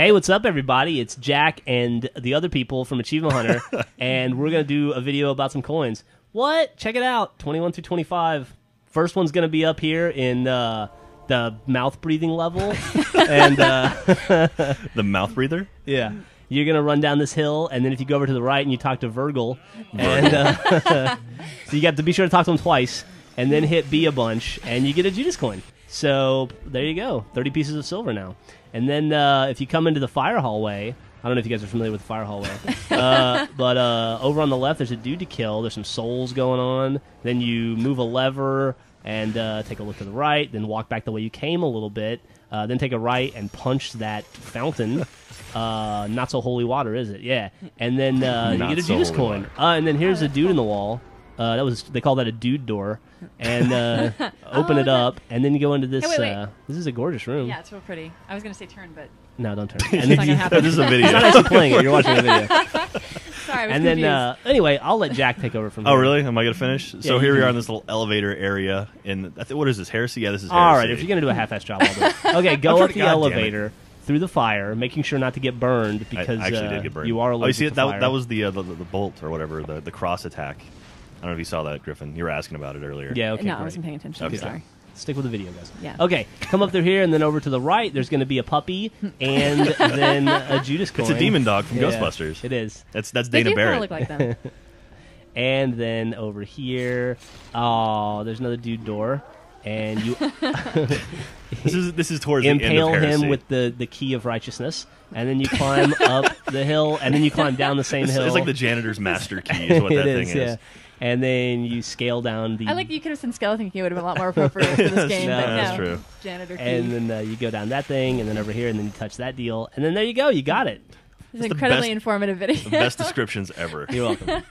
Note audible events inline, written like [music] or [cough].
Hey, what's up, everybody? It's Jack and the other people from Achievement Hunter, [laughs] and we're gonna do a video about some coins. What? Check it out. Twenty-one through twenty-five. First one's gonna be up here in uh, the mouth breathing level, [laughs] and uh, [laughs] The mouth breather? yeah, you're gonna run down this hill, and then if you go over to the right and you talk to Virgil, and uh, so you got to be sure to talk to him twice, and then hit B a bunch, and you get a Judas coin. So there you go, thirty pieces of silver now. And then uh, if you come into the fire hallway, I don't know if you guys are familiar with the fire hallway, [laughs] uh, but uh, over on the left there's a dude to kill. There's some souls going on. Then you move a lever and uh, take a look to the right. Then walk back the way you came a little bit. Uh, then take a right and punch that fountain. [laughs] Uh, not so holy water, is it? Yeah. And then uh, you get a so Judas coin. Uh, and then here's a dude in the wall. Uh, that was they call that a dude door, and uh, [laughs] open it up, and then you go into this. Hey, wait, wait. Uh, this is a gorgeous room. Yeah, it's real pretty. I was gonna say turn, but No, don't turn. [laughs] It's And not then gonna happen. [laughs] this is a you're not video. actually playing it. You're watching a video. sorry, I was and then confused. uh, anyway, I'll let Jack take over from Oh, here. really? Am I going to finish? so you here we are in this little elevator area. In I think, what is this? Heresy? Yeah, this is. All right, if you're gonna do a half-ass job, I'll do it. Okay, go up the God elevator through the fire, making sure not to get burned because I actually uh, did get burned. you are Oh, you see to it? That, fire. that was the, uh, the the bolt or whatever, the the cross attack. I don't know if you saw that, Griffin. You were asking about it earlier. yeah. Okay, no, I great. wasn't paying attention. Okay. I'm sorry. Stick with the video, guys. Yeah. Okay, come up through here, and then over to the right. There's going to be a puppy, and then a Judas coin. [laughs] It's a demon dog from Yeah, Ghostbusters. It is. That's that's They Dana do kind Barrett. of look like them. [laughs] And then over here, oh, there's another dude door, and you [laughs] this is this is towards the impale end of him with the the key of righteousness, and then you climb [laughs] up the hill, and then you climb down the same It's, hill. it's like the janitor's master [laughs] key is what that It thing is, yeah. And then you scale down the. I like you could have said skeleton key. It would have been a lot more appropriate for this game. No, but no, that's true. Janitor key. And then uh, you go down that thing, and then over here, and then you touch that deal, and then there you go. You got it. it's an the incredibly best- informative video. The best descriptions ever. You're welcome.